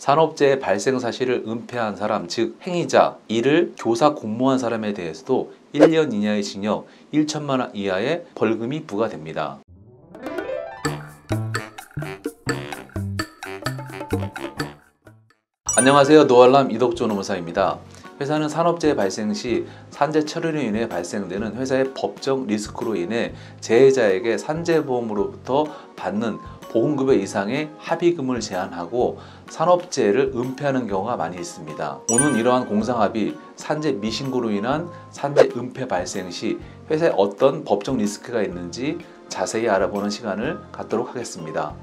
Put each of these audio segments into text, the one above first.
산업재해 발생 사실을 은폐한 사람, 즉 행위자, 이를 교사 공모한 사람에 대해서도 1년 이하의 징역, 1천만 원 이하의 벌금이 부과됩니다. 안녕하세요. 노알람 이덕조 노무사입니다. 회사는 산업재해 발생 시 산재 처리로 인해 발생되는 회사의 법적 리스크로 인해 재해자에게 산재보험으로부터 받는 보험급여 이상의 합의금을 제한하고 산업재해를 은폐하는 경우가 많이 있습니다. 오는 이러한 공상합의 산재 미신고로 인한 산재 은폐 발생 시 회사에 어떤 법적 리스크가 있는지 자세히 알아보는 시간을 갖도록 하겠습니다.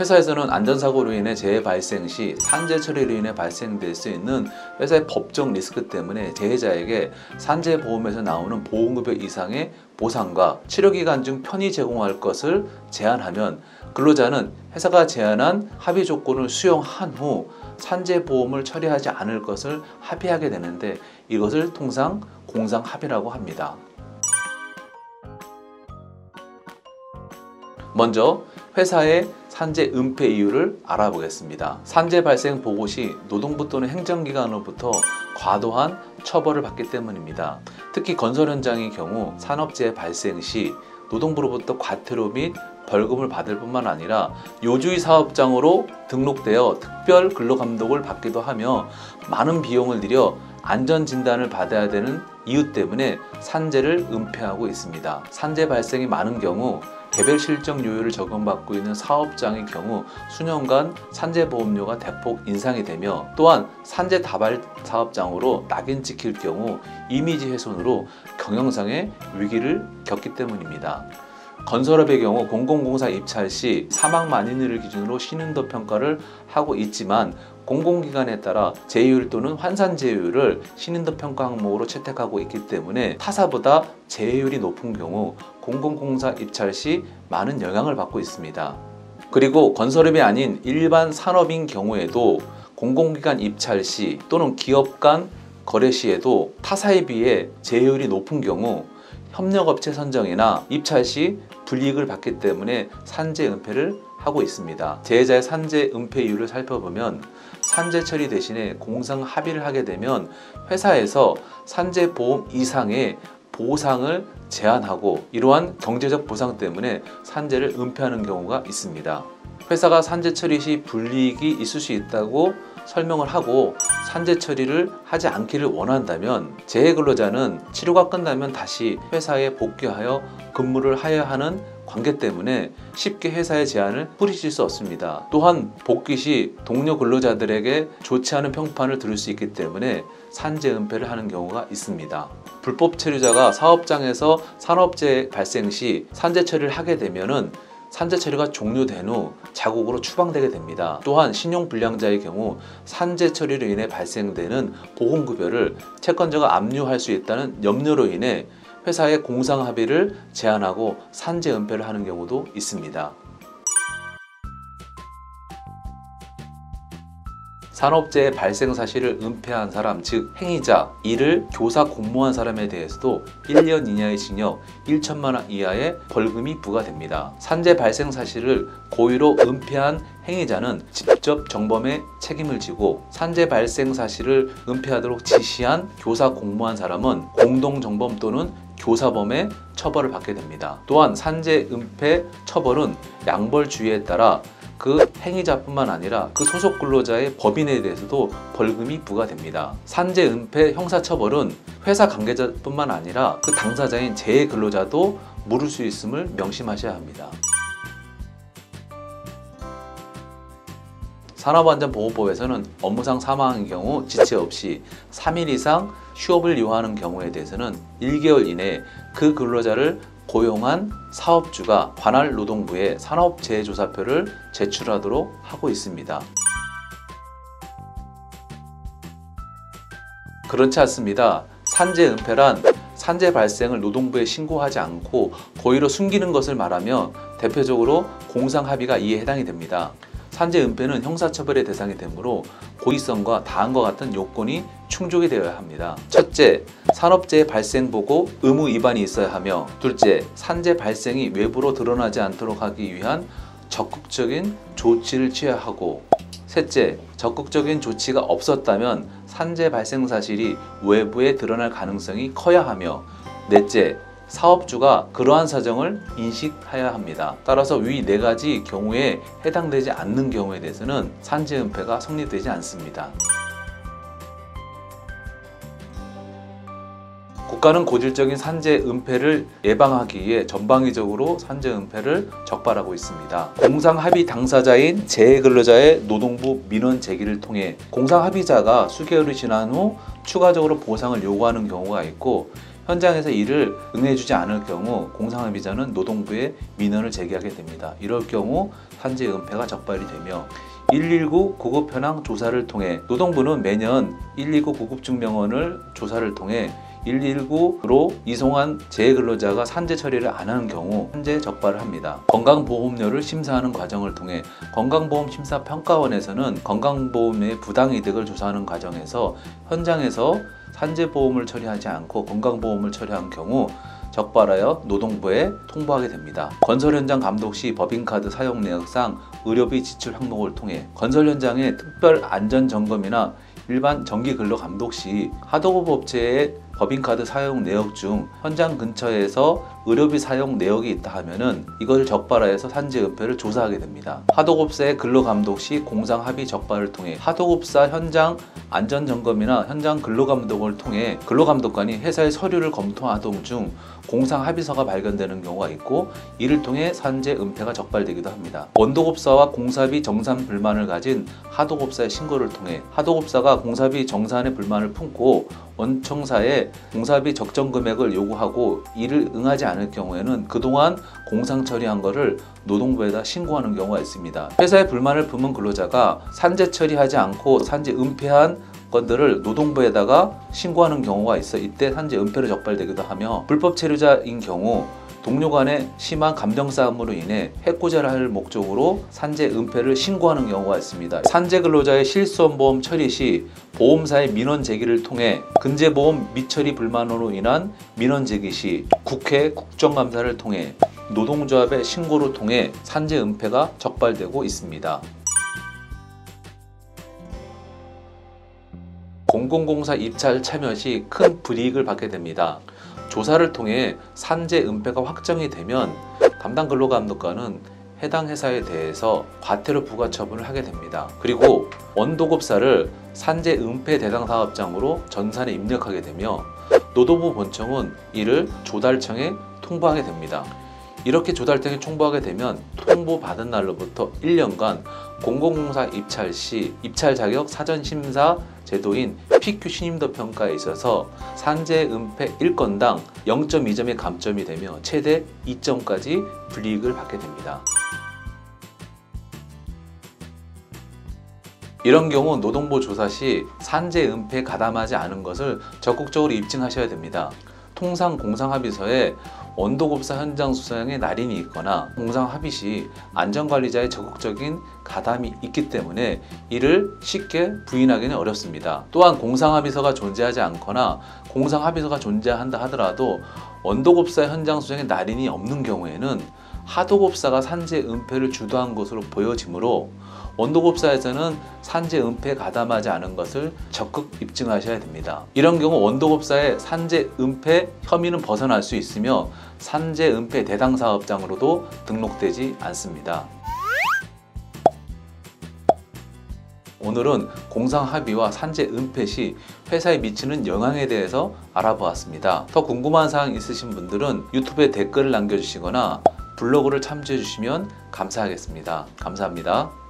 회사에서는 안전사고로 인해 재해 발생 시 산재 처리로 인해 발생될 수 있는 회사의 법적 리스크 때문에 재해자에게 산재보험에서 나오는 보험급여 이상의 보상과 치료기간 중 편의 제공할 것을 제한하면 근로자는 회사가 제안한 합의 조건을 수용한 후 산재보험을 처리하지 않을 것을 합의하게 되는데 이것을 통상 공상합의라고 합니다. 먼저 회사의 산재 은폐 이유를 알아보겠습니다. 산재 발생 보고 시 노동부 또는 행정기관으로부터 과도한 처벌을 받기 때문입니다. 특히 건설 현장의 경우 산업재해 발생 시 노동부로부터 과태료 및 벌금을 받을 뿐만 아니라 요주의 사업장으로 등록되어 특별 근로감독을 받기도 하며 많은 비용을 들여 안전진단을 받아야 되는 이유 때문에 산재를 은폐하고 있습니다. 산재 발생이 많은 경우 개별 실적 요율을 적용받고 있는 사업장의 경우 수년간 산재보험료가 대폭 인상이 되며 또한 산재 다발 사업장으로 낙인 찍힐 경우 이미지 훼손으로 경영상의 위기를 겪기 때문입니다. 건설업의 경우 공공공사 입찰 시 사망 만인을 기준으로 신인도 평가를 하고 있지만 공공기관에 따라 제휴율 또는 환산 제휴율을 신인도 평가 항목으로 채택하고 있기 때문에 타사보다 제휴율이 높은 경우 공공공사 입찰 시 많은 영향을 받고 있습니다. 그리고 건설업이 아닌 일반 산업인 경우에도 공공기관 입찰 시 또는 기업 간 거래 시에도 타사에 비해 제휴율이 높은 경우 협력업체 선정이나 입찰 시 불이익을 받기 때문에 산재 은폐를 하고 있습니다. 재해자의 산재 은폐 이유를 살펴보면 산재 처리 대신에 공상 합의를 하게 되면 회사에서 산재 보험 이상의 보상을 제한하고 이러한 경제적 보상 때문에 산재를 은폐하는 경우가 있습니다. 회사가 산재 처리 시 불이익이 있을 수 있다고 설명을 하고 산재 처리를 하지 않기를 원한다면 재해 근로자는 치료가 끝나면 다시 회사에 복귀하여 근무를 하여야 하는 관계 때문에 쉽게 회사의 제안을 뿌리칠 수 없습니다. 또한 복귀 시 동료 근로자들에게 좋지 않은 평판을 들을 수 있기 때문에 산재 은폐를 하는 경우가 있습니다. 불법 체류자가 사업장에서 산업재해 발생 시 산재 처리를 하게 되면은 산재 처리가 종료된 후 자국으로 추방되게 됩니다. 또한 신용불량자의 경우 산재 처리로 인해 발생되는 보험급여를 채권자가 압류할 수 있다는 염려로 인해 회사의 공상 합의를 제한하고 산재 은폐를 하는 경우도 있습니다. 산업재해 발생 사실을 은폐한 사람, 즉 행위자, 이를 교사 공모한 사람에 대해서도 1년 이하의 징역, 1천만 원 이하의 벌금이 부과됩니다. 산재 발생 사실을 고의로 은폐한 행위자는 직접 정범의 책임을 지고 산재 발생 사실을 은폐하도록 지시한 교사 공모한 사람은 공동정범 또는 교사범의 처벌을 받게 됩니다. 또한 산재 은폐 처벌은 양벌주의에 따라 그 행위자뿐만 아니라 그 소속 근로자의 법인에 대해서도 벌금이 부과됩니다. 산재 은폐 형사처벌은 회사 관계자뿐만 아니라 그 당사자인 재해 근로자도 물을 수 있음을 명심하셔야 합니다. 산업안전보호법에서는 업무상 사망의 경우 지체 없이 3일 이상 휴업을 요하는 경우에 대해서는 1개월 이내에 그 근로자를 고용한 사업주가 관할 노동부에 산업재해조사표를 제출하도록 하고 있습니다. 그렇지 않습니다. 산재 은폐란 산재 발생을 노동부에 신고하지 않고 고의로 숨기는 것을 말하며 대표적으로 공상합의가 이에 해당이 됩니다. 산재 은폐는 형사처벌의 대상이 되므로 고의성과 다음과 같은 요건이 충족이 되어야 합니다. 첫째, 산업재해 발생 보고 의무 위반이 있어야 하며 둘째, 산재 발생이 외부로 드러나지 않도록 하기 위한 적극적인 조치를 취해야 하고 셋째, 적극적인 조치가 없었다면 산재 발생 사실이 외부에 드러날 가능성이 커야 하며 넷째, 사업주가 그러한 사정을 인식해야 합니다. 따라서 위 네 가지 경우에 해당되지 않는 경우에 대해서는 산재 은폐가 성립되지 않습니다. 국가는 고질적인 산재 은폐를 예방하기 위해 전방위적으로 산재 은폐를 적발하고 있습니다. 공상 합의 당사자인 재해근로자의 노동부 민원 제기를 통해 공상 합의자가 수개월이 지난 후 추가적으로 보상을 요구하는 경우가 있고 현장에서 이를 응해주지 않을 경우 공상합의자는 노동부에 민원을 제기하게 됩니다. 이럴 경우 산재 은폐가 적발이 되며 119 구급 현황 조사를 통해 노동부는 매년 119 구급 증명원을 조사를 통해 119로 이송한 재해근로자가 산재 처리를 안 하는 경우 산재 적발을 합니다. 건강보험료를 심사하는 과정을 통해 건강보험심사평가원에서는 건강보험료의 부당이득을 조사하는 과정에서 현장에서 산재보험을 처리하지 않고 건강보험을 처리한 경우 적발하여 노동부에 통보하게 됩니다. 건설 현장 감독 시 법인카드 사용 내역상 의료비 지출 항목을 통해 건설 현장의 특별 안전 점검이나 일반 정기 근로 감독 시 하도급 업체의 법인카드 사용 내역 중 현장 근처에서 의료비 사용 내역이 있다 하면은 이것을 적발하여서 산재 은폐를 조사하게 됩니다. 하도급사의 근로 감독 시 공상 합의 적발을 통해 하도급사 현장 안전 점검이나 현장 근로 감독을 통해 근로 감독관이 회사의 서류를 검토하던 중 공상 합의서가 발견되는 경우가 있고 이를 통해 산재 은폐가 적발되기도 합니다. 원도급사와 공사비 정산 불만을 가진 하도급사의 신고를 통해 하도급사가 공사비 정산의 불만을 품고 원청사에 공사비 적정 금액을 요구하고 이를 응하지 않을 경우에는 그동안 공상 처리한 것을 노동부에다 신고하는 경우가 있습니다. 회사의 불만을 품은 근로자가 산재 처리하지 않고 산재 은폐한 건들을 노동부에다가 신고하는 경우가 있어 이때 산재 은폐로 적발되기도 하며 불법 체류자인 경우 동료 간의 심한 감정 싸움으로 인해 해코자를 할 목적으로 산재 은폐를 신고하는 경우가 있습니다. 산재 근로자의 실손보험 처리 시 보험사의 민원 제기를 통해 근제보험 미처리 불만으로 인한 민원 제기 시 국회 국정감사를 통해 노동조합의 신고를 통해 산재 은폐가 적발되고 있습니다. 공공공사 입찰 참여 시 큰 불이익을 받게 됩니다. 조사를 통해 산재 은폐가 확정이 되면 담당 근로감독관은 해당 회사에 대해서 과태료 부과 처분을 하게 됩니다. 그리고 원도급사를 산재 은폐 대상 사업장으로 전산에 입력하게 되며 노동부 본청은 이를 조달청에 통보하게 됩니다. 이렇게 조달청에 통보하게 되면 통보받은 날로부터 1년간 공공공사 입찰 시 입찰 자격 사전 심사 제도인 PQ 신임도 평가에 있어서 산재 은폐 1건당 0.2점의 감점이 되며 최대 2점까지 불이익을 받게 됩니다. 이런 경우 노동부 조사 시 산재 은폐에 가담하지 않은 것을 적극적으로 입증하셔야 됩니다. 통상 공상합의서에 원도급사 현장 수상에 날인이 있거나 공상합의 시 안전관리자의 적극적인 가담이 있기 때문에 이를 쉽게 부인하기는 어렵습니다. 또한 공상합의서가 존재하지 않거나 공상합의서가 존재한다 하더라도 원도급사 현장 수상에 날인이 없는 경우에는 하도급사가 산재 은폐를 주도한 것으로 보여지므로 원도급사에서는 산재 은폐에 가담하지 않은 것을 적극 입증하셔야 됩니다. 이런 경우 원도급사의 산재 은폐 혐의는 벗어날 수 있으며 산재 은폐 대상 사업장으로도 등록되지 않습니다. 오늘은 공상 합의와 산재 은폐 시 회사에 미치는 영향에 대해서 알아보았습니다. 더 궁금한 사항 있으신 분들은 유튜브에 댓글을 남겨주시거나 블로그를 참조해 주시면 감사하겠습니다. 감사합니다.